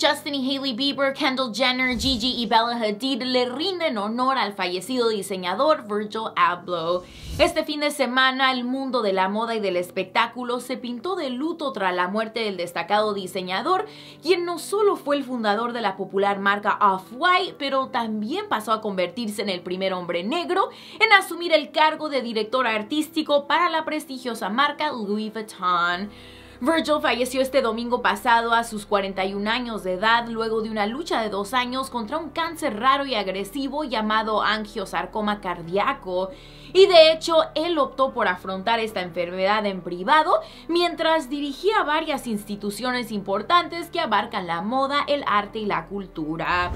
Justin y Hailey Bieber, Kendall Jenner, Gigi y Bella Hadid le rinden honor al fallecido diseñador Virgil Abloh. Este fin de semana, el mundo de la moda y del espectáculo se pintó de luto tras la muerte del destacado diseñador, quien no solo fue el fundador de la popular marca Off-White, pero también pasó a convertirse en el primer hombre negro en asumir el cargo de director artístico para la prestigiosa marca Louis Vuitton. Virgil falleció este domingo pasado a sus 41 años de edad luego de una lucha de dos años contra un cáncer raro y agresivo llamado angiosarcoma cardíaco. Y de hecho, él optó por afrontar esta enfermedad en privado mientras dirigía varias instituciones importantes que abarcan la moda, el arte y la cultura.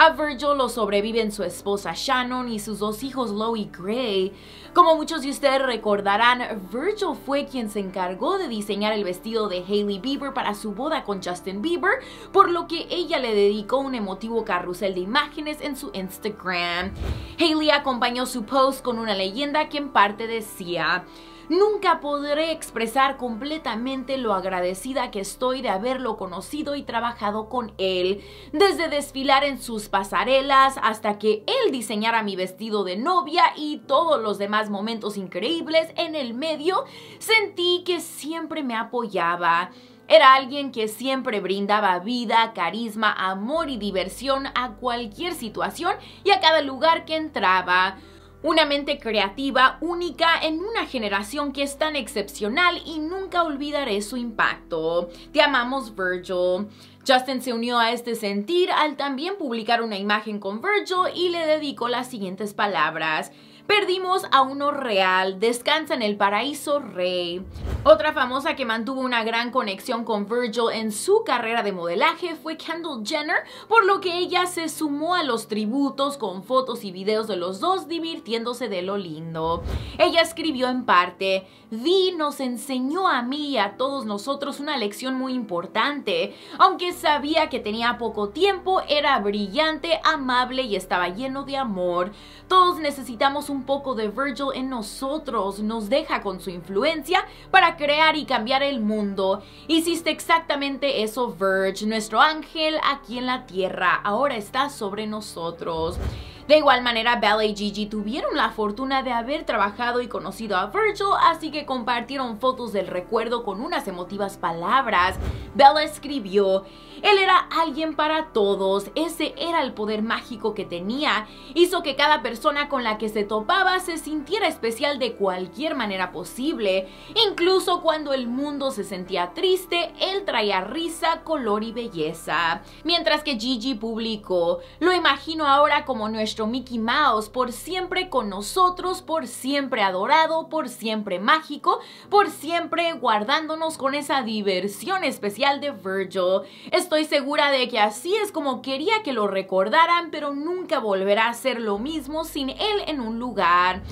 A Virgil lo sobreviven su esposa Shannon y sus dos hijos Lowe y Gray. Como muchos de ustedes recordarán, Virgil fue quien se encargó de diseñar el vestido de Hailey Bieber para su boda con Justin Bieber, por lo que ella le dedicó un emotivo carrusel de imágenes en su Instagram. Hailey acompañó su post con una leyenda que en parte decía Nunca podré expresar completamente lo agradecida que estoy de haberlo conocido y trabajado con él, desde desfilar en sus pasarelas hasta que él diseñara mi vestido de novia y todos los demás momentos increíbles en el medio, sentí que siempre me apoyaba. Era alguien que siempre brindaba vida, carisma, amor y diversión a cualquier situación y a cada lugar que entraba. Una mente creativa única en una generación que es tan excepcional y nunca olvidaré su impacto. Te amamos Virgil. Justin se unió a este sentir al también publicar una imagen con Virgil y le dedicó las siguientes palabras. Perdimos a uno real, descansa en el paraíso rey. Otra famosa que mantuvo una gran conexión con Virgil en su carrera de modelaje fue Kendall Jenner, por lo que ella se sumó a los tributos con fotos y videos de los dos divirtiéndose de lo lindo. Ella escribió en parte, Vi nos enseñó a mí y a todos nosotros una lección muy importante. Aunque sabía que tenía poco tiempo, era brillante, amable y estaba lleno de amor. Todos necesitamos un un poco de Virgil en nosotros, nos deja con su influencia para crear y cambiar el mundo. Hiciste exactamente eso, Virg, nuestro ángel aquí en la tierra, ahora está sobre nosotros. De igual manera, Bella y Gigi tuvieron la fortuna de haber trabajado y conocido a Virgil, así que compartieron fotos del recuerdo con unas emotivas palabras. Bella escribió, él era alguien para todos, ese era el poder mágico que tenía, hizo que cada persona con la que se topaba se sintiera especial de cualquier manera posible, incluso cuando el mundo se sentía triste, él traía risa, color y belleza. Mientras que Gigi publicó, lo imagino ahora como nuestro Mickey Mouse, por siempre con nosotros, por siempre adorado, por siempre mágico, por siempre guardándonos con esa diversión especial de Virgil. Estoy segura de que así es como quería que lo recordaran, pero nunca volverá a ser lo mismo sin él en un lugar.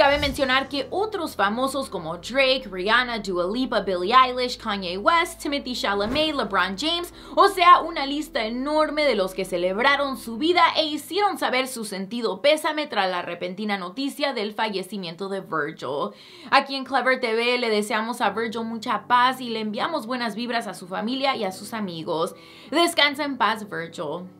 Cabe mencionar que otros famosos como Drake, Rihanna, Dua Lipa, Billie Eilish, Kanye West, Timothy Chalamet, LeBron James, o sea, una lista enorme de los que celebraron su vida e hicieron saber su sentido pésame tras la repentina noticia del fallecimiento de Virgil. Aquí en Clever TV le deseamos a Virgil mucha paz y le enviamos buenas vibras a su familia y a sus amigos. Descansa en paz, Virgil.